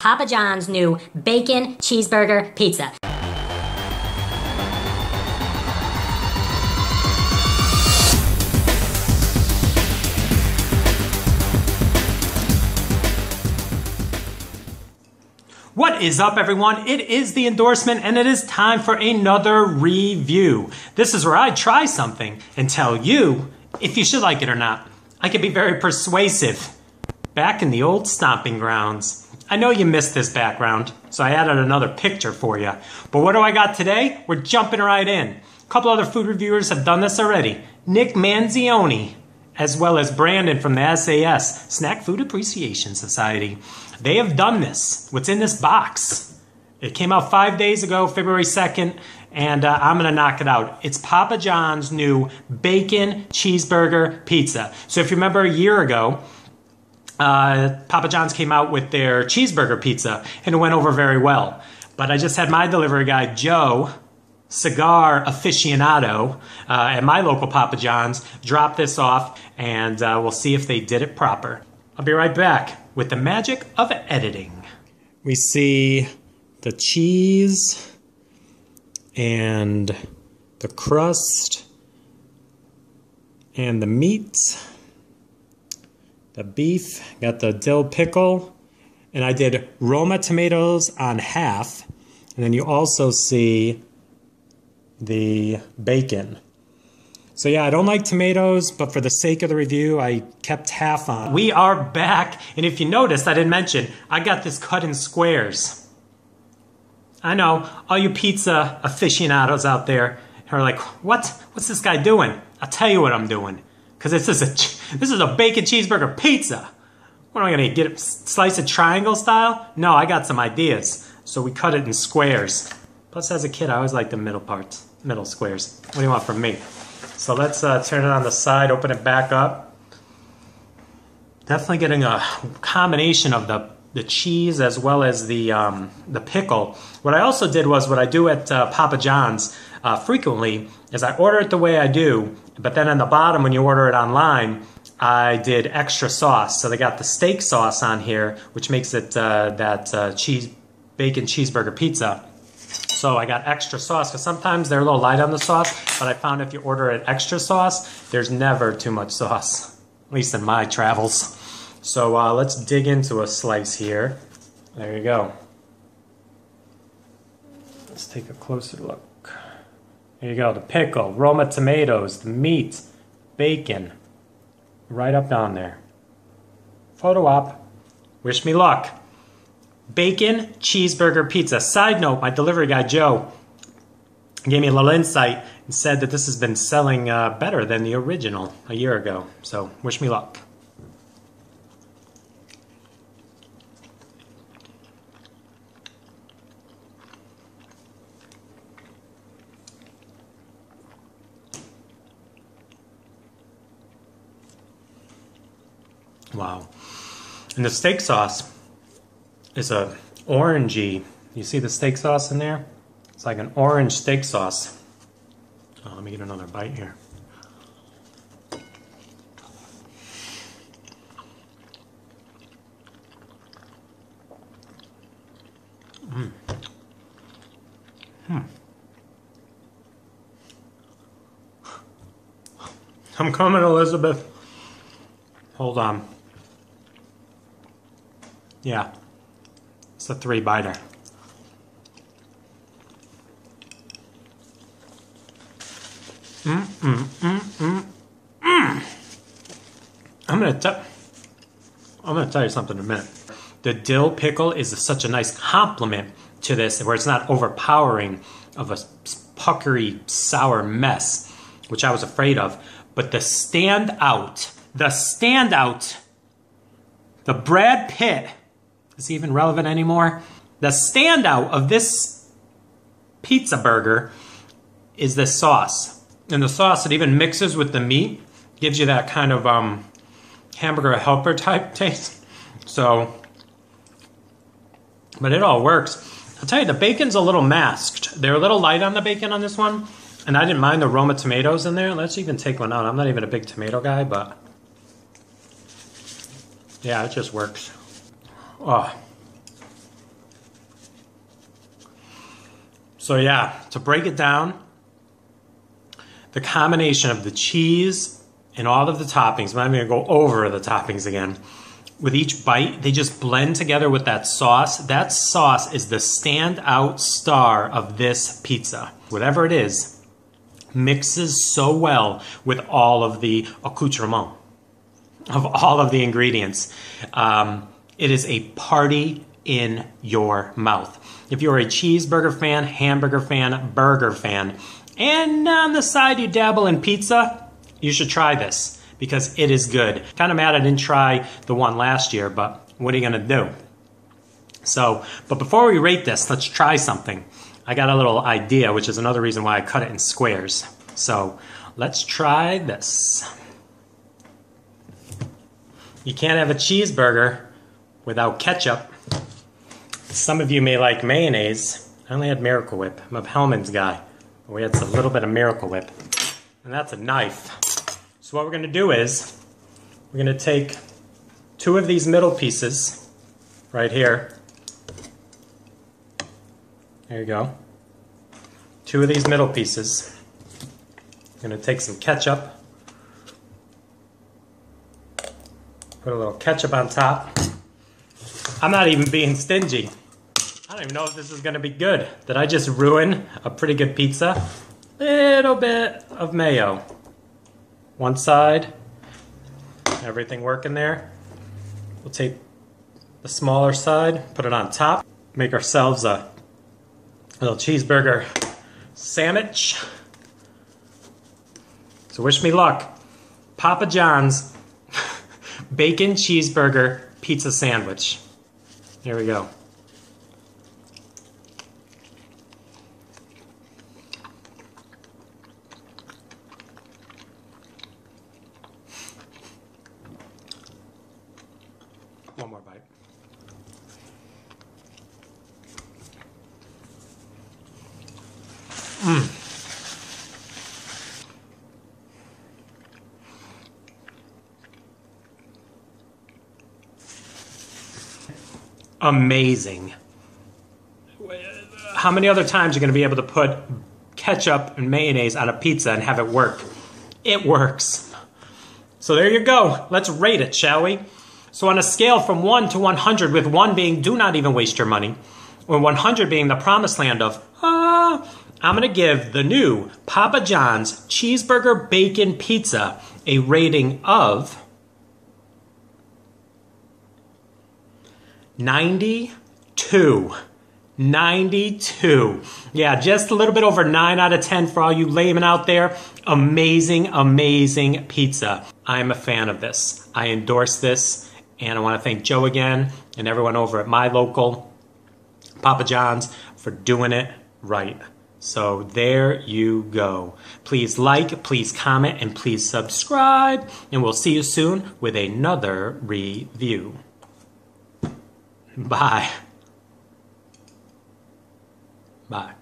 Papa John's new bacon cheeseburger pizza. What is up, everyone? It is the endorsement, and it is time for another review. This is where I try something and tell you if you should like it or not. I can be very persuasive. Back in the old stomping grounds. I know you missed this background, so I added another picture for you. But what do I got today? We're jumping right in. A couple other food reviewers have done this already. Nick Manzioni, as well as Brandon from the SAS, Snack Food Appreciation Society. They have done this. What's in this box? It came out five days ago, February 2nd, and uh, I'm to knock it out. It's Papa John's new bacon cheeseburger pizza. So if you remember a year ago, uh, Papa John's came out with their cheeseburger pizza, and it went over very well. But I just had my delivery guy, Joe, cigar aficionado uh, at my local Papa John's drop this off and uh, we'll see if they did it proper. I'll be right back with the magic of editing. We see the cheese and the crust and the meat, the beef, got the dill pickle, and I did Roma tomatoes on half. And then you also see the bacon. So yeah, I don't like tomatoes, but for the sake of the review, I kept half on. We are back, and if you noticed, I didn't mention, I got this cut in squares. I know, all you pizza aficionados out there are like, what? What's this guy doing? I'll tell you what I'm doing. Because this is a this is a bacon cheeseburger pizza. What am I gonna get it slice it triangle style? No, I got some ideas. So we cut it in squares. Plus as a kid I always liked the middle parts, middle squares. What do you want from me? So let's uh, turn it on the side, open it back up. Definitely getting a combination of the, the cheese as well as the, um, the pickle. What I also did was what I do at uh, Papa John's uh, frequently is I order it the way I do, but then on the bottom when you order it online, I did extra sauce. So they got the steak sauce on here, which makes it uh, that uh, cheese bacon cheeseburger pizza. So I got extra sauce because sometimes they're a little light on the sauce, but I found if you order an extra sauce, there's never too much sauce, at least in my travels. So uh, let's dig into a slice here. There you go. Let's take a closer look. There you go, the pickle, Roma tomatoes, the meat, bacon, right up down there. Photo op. Wish me luck bacon cheeseburger pizza. Side note, my delivery guy Joe gave me a little insight and said that this has been selling uh, better than the original a year ago. So wish me luck. Wow. And the steak sauce is a orangey. You see the steak sauce in there? It's like an orange steak sauce. Oh, let me get another bite here. Mm. Hmm. I'm coming, Elizabeth. Hold on. Yeah. It's a three biter. Mm, mm, mm, mm, mm. I'm gonna tell. I'm gonna tell you something in a minute. The dill pickle is such a nice complement to this, where it's not overpowering of a puckery sour mess, which I was afraid of. But the standout, the standout, the Brad Pitt is even relevant anymore? The standout of this pizza burger is this sauce. And the sauce, it even mixes with the meat, gives you that kind of um, hamburger helper type taste. So, but it all works. I'll tell you, the bacon's a little masked. They're a little light on the bacon on this one. And I didn't mind the Roma tomatoes in there. Let's even take one out. I'm not even a big tomato guy, but yeah, it just works. Oh. So yeah, to break it down, the combination of the cheese and all of the toppings, I'm gonna go over the toppings again. With each bite, they just blend together with that sauce. That sauce is the standout star of this pizza. Whatever it is, mixes so well with all of the accoutrement of all of the ingredients. Um, it is a party in your mouth. If you're a cheeseburger fan, hamburger fan, burger fan, and on the side you dabble in pizza, you should try this because it is good. Kind of mad I didn't try the one last year, but what are you gonna do? So, but before we rate this, let's try something. I got a little idea, which is another reason why I cut it in squares. So, let's try this. You can't have a cheeseburger without ketchup. Some of you may like mayonnaise. I only had Miracle Whip. I'm a Hellmann's guy. We had a little bit of Miracle Whip. And that's a knife. So what we're going to do is, we're going to take two of these middle pieces right here. There you go. Two of these middle pieces. I'm going to take some ketchup. Put a little ketchup on top. I'm not even being stingy. I don't even know if this is gonna be good. Did I just ruin a pretty good pizza? Little bit of mayo. One side, everything working there. We'll take the smaller side, put it on top, make ourselves a little cheeseburger sandwich. So wish me luck. Papa John's bacon cheeseburger pizza sandwich. Here we go. One more bite. Mm. Amazing. How many other times are going to be able to put ketchup and mayonnaise on a pizza and have it work? It works. So there you go. Let's rate it, shall we? So on a scale from 1 to 100, with 1 being do not even waste your money, or 100 being the promised land of, ah, I'm going to give the new Papa John's Cheeseburger Bacon Pizza a rating of 92. 92. Yeah, just a little bit over 9 out of 10 for all you laymen out there. Amazing, amazing pizza. I am a fan of this. I endorse this, and I want to thank Joe again and everyone over at my local Papa John's for doing it right. So there you go. Please like, please comment, and please subscribe, and we'll see you soon with another review. Bye. Bye.